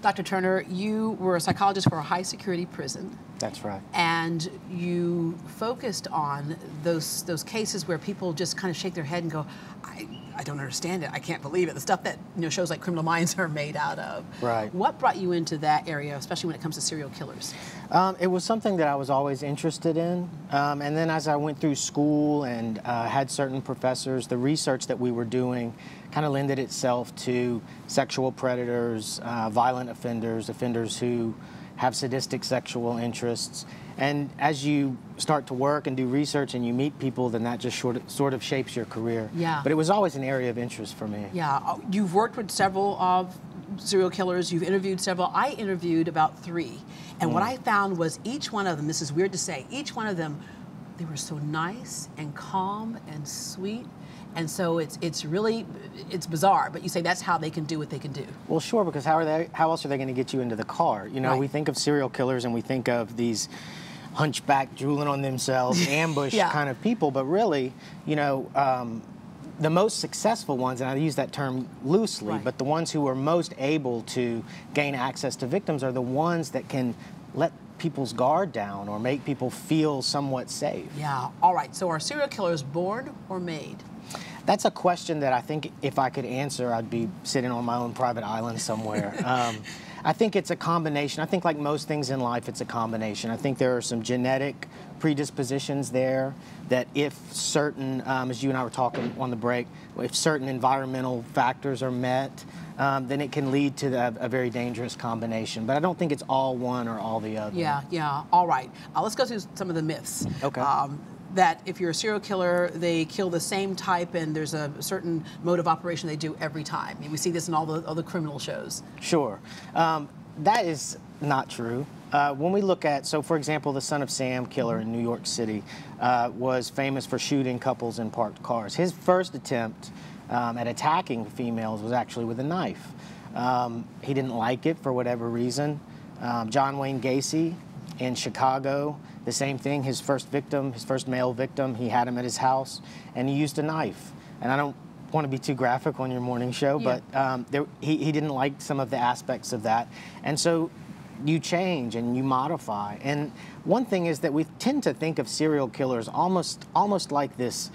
Dr. Turner, you were a psychologist for a high security prison. That's right. And you focused on those those cases where people just kind of shake their head and go, I, I don't understand it. I can't believe it. The stuff that you know shows like Criminal Minds are made out of. Right. What brought you into that area, especially when it comes to serial killers? Um, it was something that I was always interested in. Um, and then as I went through school and uh, had certain professors, the research that we were doing kind of lended itself to sexual predators, uh, violent offenders, offenders who have sadistic sexual interests. And as you start to work and do research and you meet people, then that just sort of, sort of shapes your career. Yeah. But it was always an area of interest for me. Yeah, uh, you've worked with several of serial killers. You've interviewed several. I interviewed about three, and what I found was each one of them. This is weird to say. Each one of them, they were so nice and calm and sweet, and so it's it's really it's bizarre. But you say that's how they can do what they can do. Well, sure, because how are they? How else are they going to get you into the car? You know, Right. we think of serial killers and we think of these hunchback, drooling on themselves, ambush Yeah. kind of people, but really, you know. Um, the most successful ones, and I use that term loosely, Right. but the ones who are most able to gain access to victims are the ones that can let people's guard down or make people feel somewhat safe. Yeah. All right. So are serial killers born or made? That's a question that I think if I could answer, I'd be sitting on my own private island somewhere. um, I think it's a combination. I think, like most things in life, it's a combination. I think there are some genetic predispositions there that, if certain, um, as you and I were talking on the break, if certain environmental factors are met, um, then it can lead to the, a very dangerous combination. But I don't think it's all one or all the other. Yeah. Yeah. All right. Uh, let's go through some of the myths. Okay. Um, that if you're a serial killer, they kill the same type, and there's a certain mode of operation they do every time. I mean, we see this in all the all the criminal shows. Sure. Um, that is not true. Uh, when we look at, so for example, the Son of Sam killer in New York City uh, was famous for shooting couples in parked cars. His first attempt um, at attacking females was actually with a knife. Um, he didn't like it for whatever reason. Um, John Wayne Gacy in Chicago, the same thing. His first victim, his first male victim, he had him at his house and he used a knife. And I don't want to be too graphic on your morning show, Yeah. but um, there, he, he didn't like some of the aspects of that. And so you change and you modify. And one thing is that we tend to think of serial killers almost, almost like this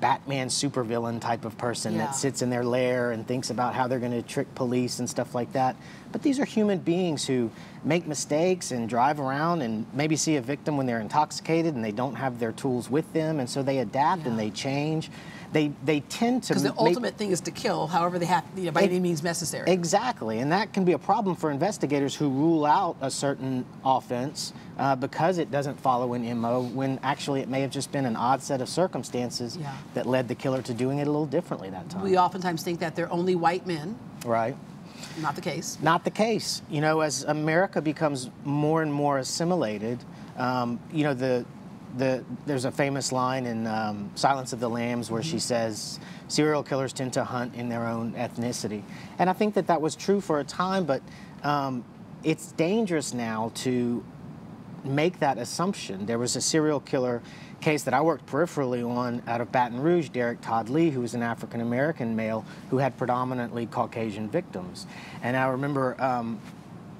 Batman supervillain type of person Yeah. that sits in their lair and thinks about how they're going to trick police and stuff like that. But these are human beings who make mistakes and drive around and maybe see a victim when they're intoxicated and they don't have their tools with them, and so they adapt and they change. They they tend to Because the make- ultimate thing is to kill, however they have, you know, by Ex- any means necessary. Exactly, and that can be a problem for investigators who rule out a certain offense uh, because it doesn't follow an MO when actually it may have just been an odd set of circumstances Yeah. that led the killer to doing it a little differently that time. we oftentimes think that they're only white men. right. Not the case. Not the case. You know, as America becomes more and more assimilated, um, you know, the, the, there's a famous line in um, Silence of the Lambs where she says, serial killers tend to hunt in their own ethnicity. And I think that that was true for a time, but um, it's dangerous now to make that assumption. There was a serial killer case that I worked peripherally on out of Baton Rouge, Derek Todd Lee, who was an African American male who had predominantly Caucasian victims. And I remember um,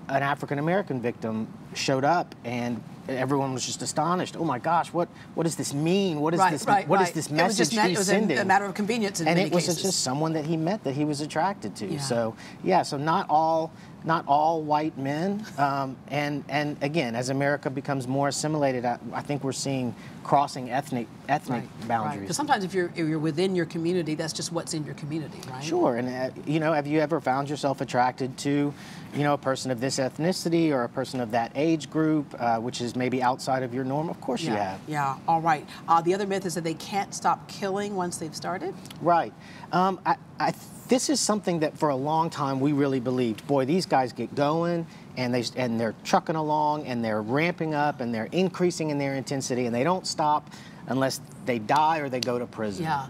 an African American victim showed up and everyone was just astonished. Oh my gosh, what, what does this mean? What is Right, this right, what is right. this It was message just he's it was a- sending? a matter of convenience in and it was cases. just someone that he met that he was attracted to. Yeah. So yeah, so not all not all white men, um, and and again, as America becomes more assimilated, I, I think we're seeing crossing ethnic ethnic boundaries. Because sometimes if you're, if you're within your community, that's just what's in your community, right? Sure, and uh, you know, have you ever found yourself attracted to, you know, a person of this ethnicity or a person of that age group, uh, which is maybe outside of your norm? Of course you have. Yeah. All right. Uh, the other myth is that they can't stop killing once they've started. Right. Um, I, I, this is something that for a long time we really believed. Boy, these guys get going and they and they're trucking along and they're ramping up and they're increasing in their intensity and they don't stop unless they die or they go to prison. Yeah.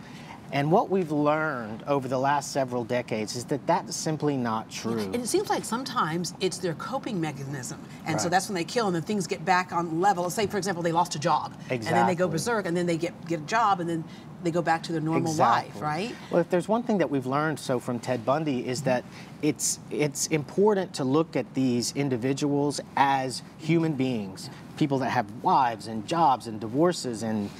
And what we've learned over the last several decades is that that's simply not true. And it seems like sometimes it's their coping mechanism. And so that's when they kill and then things get back on level. Let's say, for example, they lost a job. And then they go berserk and then they get, get a job and then they go back to their normal life, right? Well, if there's one thing that we've learned so from Ted Bundy is that it's it's important to look at these individuals as human beings, people that have wives and jobs and divorces and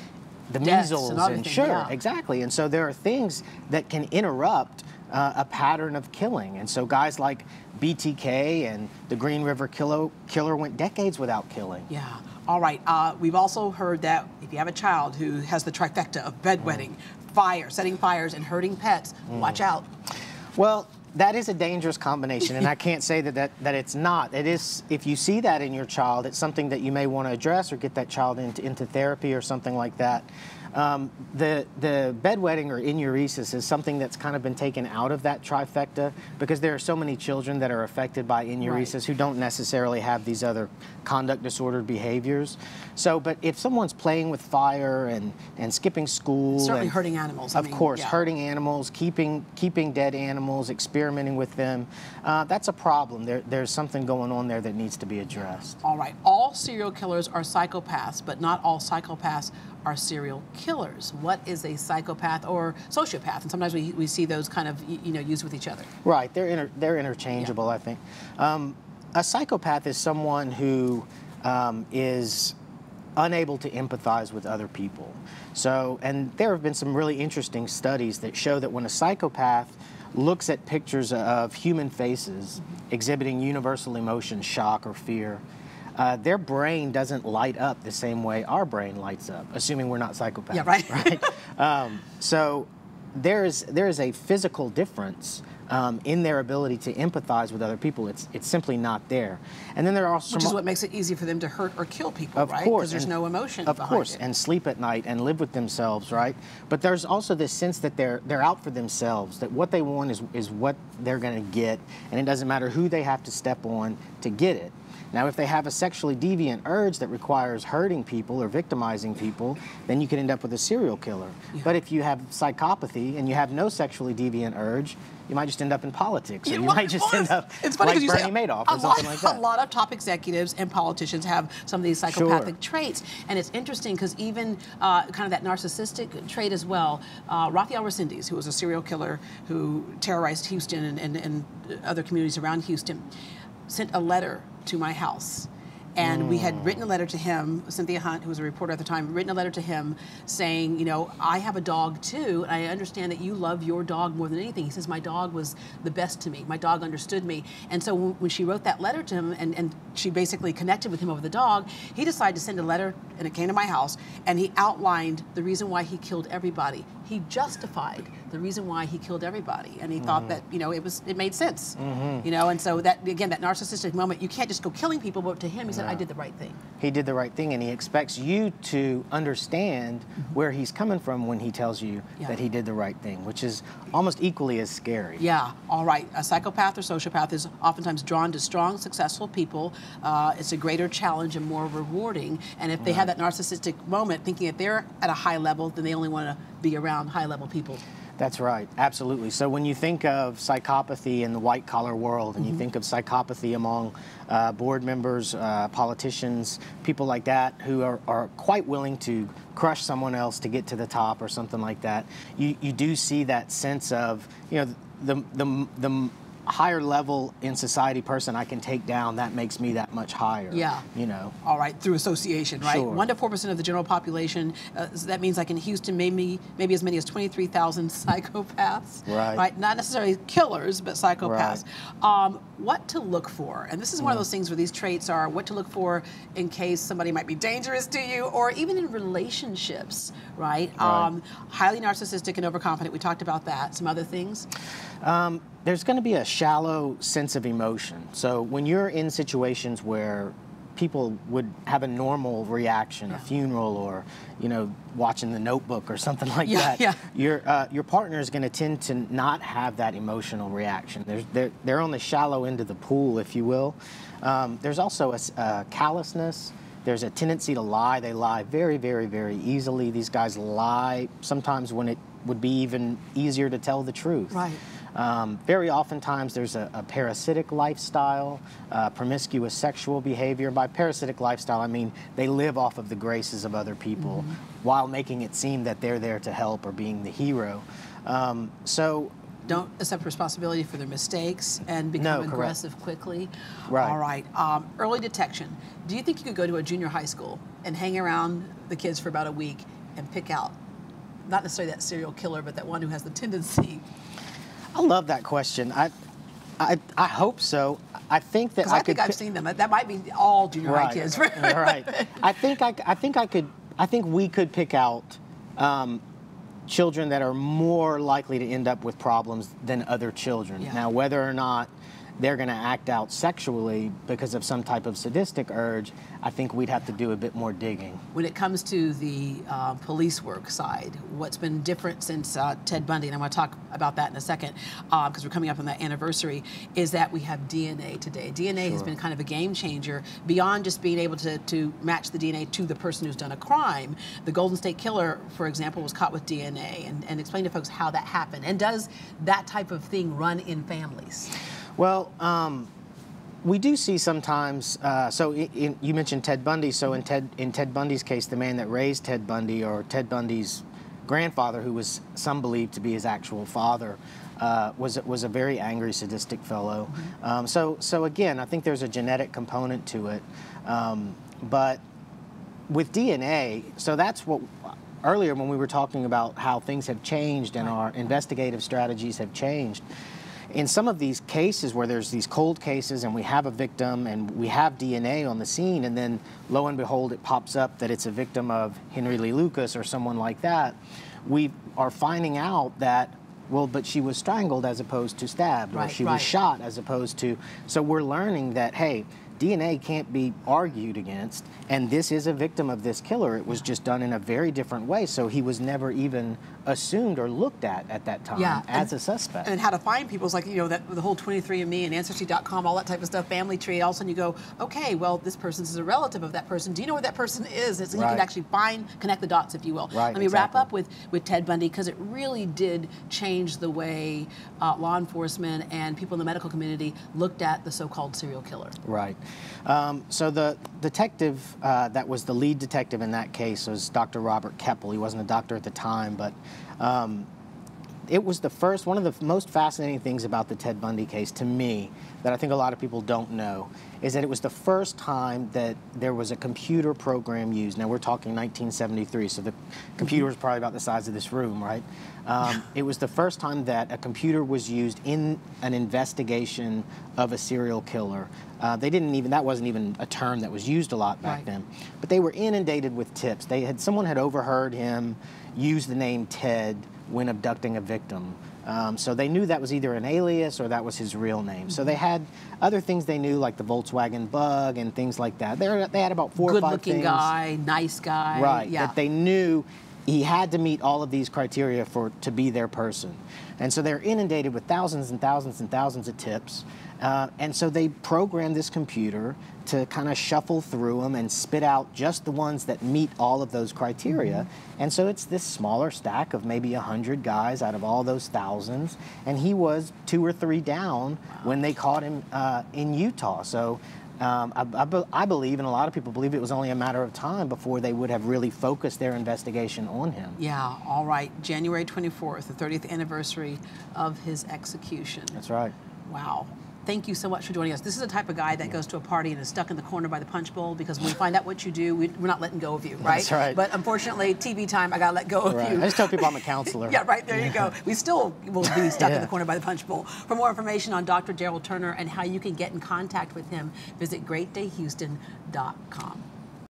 the Deaths measles and and, sure, yeah. exactly. And so there are things that can interrupt uh, a pattern of killing. And so guys like BTK and the Green River Killer, killer went decades without killing. Yeah. All right. Uh, we've also heard that if you have a child who has the trifecta of bedwetting, fire, setting fires, and hurting pets, watch out. Well, that is a dangerous combination, and I can't say that, that that it's not. It is. If you see that in your child, it's something that you may want to address or get that child into, into therapy or something like that. Um, the the bedwetting or enuresis is something that's kind of been taken out of that trifecta because there are so many children that are affected by enuresis who don't necessarily have these other conduct disordered behaviors. So, but if someone's playing with fire and and skipping school, Certainly and- hurting animals, I Of mean, course, yeah. hurting animals, keeping keeping dead animals, experimenting with them. Uh, that's a problem. There, there's something going on there that needs to be addressed. All right. All serial killers are psychopaths, but not all psychopaths are serial killers. What is a psychopath or sociopath? And sometimes we, we see those kind of you know used with each other. Right, they're inter, they're interchangeable. I think um, a psychopath is someone who um, is unable to empathize with other people. So, and there have been some really interesting studies that show that when a psychopath looks at pictures of human faces exhibiting universal emotion, shock or fear, uh, their brain doesn't light up the same way our brain lights up, assuming we're not psychopaths. Yeah, right. right? um, so there is there is a physical difference um, in their ability to empathize with other people. It's it's simply not there. And then there are also Which is what makes it easy for them to hurt or kill people, of right? course, Because there's and- no emotion Of course, it. and sleep at night and live with themselves, right? But there's also this sense that they're they're out for themselves. That what they want is is what they're going to get, and it doesn't matter who they have to step on to get it. Now, if they have a sexually deviant urge that requires hurting people or victimizing people, then you can end up with a serial killer. But if you have psychopathy and you have no sexually deviant urge, you might just end up in politics, or you might just end up it's funny like Bernie say Madoff a or something lot, like that. A lot of top executives and politicians have some of these psychopathic Sure. traits, and it's interesting because even uh, kind of that narcissistic trait as well. Uh, Rafael Resendez, who was a serial killer who terrorized Houston and, and, and other communities around Houston, sent a letter to my house. And we had oh. written a letter to him, Cynthia Hunt, who was a reporter at the time, written a letter to him saying, you know, I have a dog too, and I understand that you love your dog more than anything. He says, my dog was the best to me. My dog understood me. And so when when she wrote that letter to him and, and she basically connected with him over the dog, he decided to send a letter, and it came to my house, and he outlined the reason why he killed everybody. He justified the reason why he killed everybody, and he thought that you know it was it made sense, you know. And so that again, that narcissistic moment, you can't just go killing people. But to him, he said, "I did the right thing." he did the right thing and he expects you to understand where he's coming from when he tells you Mm-hmm. Yeah. that he did the right thing, which is almost equally as scary. Yeah, all right. A psychopath or sociopath is oftentimes drawn to strong, successful people. Uh, it's a greater challenge and more rewarding. And if they have that narcissistic moment, thinking that they're at a high level, then they only want to be around high level people. That's right, absolutely. So when you think of psychopathy in the white collar world and you think of psychopathy among uh, board members, uh, politicians, people like that who are, are quite willing to crush someone else to get to the top or something like that, you, you do see that sense of, you know, the, the, the higher level in society person I can take down, that makes me that much higher. Yeah. You know. All right, through association, right? Sure. One to four percent of the general population. Uh, so that means, like in Houston, maybe maybe as many as twenty-three thousand psychopaths. Right. Right. Not necessarily killers, but psychopaths. Um, what to look for, and this is one Mm. of those things where these traits are what to look for in case somebody might be dangerous to you, or even in relationships, right? Right. Um, highly narcissistic and overconfident. We talked about that. Some other things. There's going to be a shallow sense of emotion. So when you're in situations where people would have a normal reaction, a funeral, or you know, watching The Notebook or something like Yeah, that, yeah. your uh, your partner is going to tend to not have that emotional reaction. There's, they're they're on the shallow end of the pool, if you will. Um, there's also a callousness. There's a tendency to lie. They lie very, very, very easily. These guys lie sometimes when it would be even easier to tell the truth. Right. Um, very oftentimes there's a, a parasitic lifestyle, uh, promiscuous sexual behavior. By parasitic lifestyle, I mean they live off of the graces of other people Mm-hmm. while making it seem that they're there to help or being the hero. Um, so Don't accept responsibility for their mistakes and become correct. aggressive quickly. Right. All right. Um, early detection. Do you think you could go to a junior high school and hang around the kids for about a week and pick out, not necessarily that serial killer, but that one who has the tendency? I love that question. I, I, I hope so. I think that I, could think I've seen them. That might be all junior high kids. right. I think I, I think I could. I think we could pick out um, children that are more likely to end up with problems than other children. Yeah. Now, whether or not they're going to act out sexually because of some type of sadistic urge, I think we'd have to do a bit more digging. when it comes to the uh, police work side, what's been different since uh, Ted Bundy, and I'm going to talk about that in a second because we're coming up on that anniversary, is that we have DNA today. DNA has been kind of a game changer beyond just being able to, to match the DNA to the person who's done a crime. The Golden State Killer, for example, was caught with DNA, and, and explain to folks how that happened. And does that type of thing run in families? Well, um, we do see sometimes. Uh, so in, you mentioned Ted Bundy. So in Ted in Ted Bundy's case, the man that raised Ted Bundy, or Ted Bundy's grandfather, who was some believed to be his actual father, uh, was was a very angry, sadistic fellow. Um, so so again, I think there's a genetic component to it, um, but with DNA, so that's what earlier when we were talking about how things have changed and our investigative strategies have changed. In some of these cases where there's these cold cases and we have a victim and we have DNA on the scene, and then lo and behold, it pops up that it's a victim of Henry Lee Lucas or someone like that, we are finding out that, well, but she was strangled as opposed to stabbed, or she right. was shot as opposed to. So we're learning that, hey, DNA can't be argued against, and this is a victim of this killer. It was just done in a very different way, so he was never even assumed or looked at at that time Yeah, as and- a suspect. and how to find people is like you know that the whole 23andme and ancestry.com all that type of stuff family tree all of a sudden you go okay well this person is a relative of that person do you know where that person is and so you Right. can actually find connect the dots if you will Right, let me wrap up with with ted bundy because it really did change the way uh, law enforcement and people in the medical community looked at the so-called serial killer Right. Um, so the detective uh, that was the lead detective in that case was Dr. Robert Keppel. He wasn't a doctor at the time, but um, it was the first, one of the most fascinating things about the Ted Bundy case to me that I think a lot of people don't know is that it was the first time that there was a computer program used. Now we're talking 1973, so the computer was probably about the size of this room, right? Um, it was the first time that a computer was used in an investigation of a serial killer. Uh, they didn't even, that wasn't even a term that was used a lot back Right. then. But they were inundated with tips. They had, someone had overheard him use the name Ted when abducting a victim. Um, so they knew that was either an alias or that was his real name. So they had other things they knew, like the Volkswagen Bug and things like that. They, were, they had about four or good five looking things. guy nice guy Right. yeah That they knew he had to meet all of these criteria for to be their person. And so they're inundated with thousands and thousands and thousands of tips. Uh, and so they programmed this computer to kind of shuffle through them and spit out just the ones that meet all of those criteria. And so it's this smaller stack of maybe 100 guys out of all those thousands. And he was two or three down when they caught him uh, in Utah. So um, I, I be- I believe, and a lot of people believe, it was only a matter of time before they would have really focused their investigation on him. yeah all right january 24th the 30th anniversary of his execution That's right. Wow. Thank you so much for joining us. This is the type of guy that goes to a party and is stuck in the corner by the punch bowl because when we find out what you do, we, we're not letting go of you, right? That's right. But unfortunately, TV time, I got to let go of Right. you. I just tell people I'm a counselor. Yeah, right. There you go. We still will be stuck in the corner by the punch bowl. For more information on Dr. Darrel Turner and how you can get in contact with him, visit greatdayhouston.com.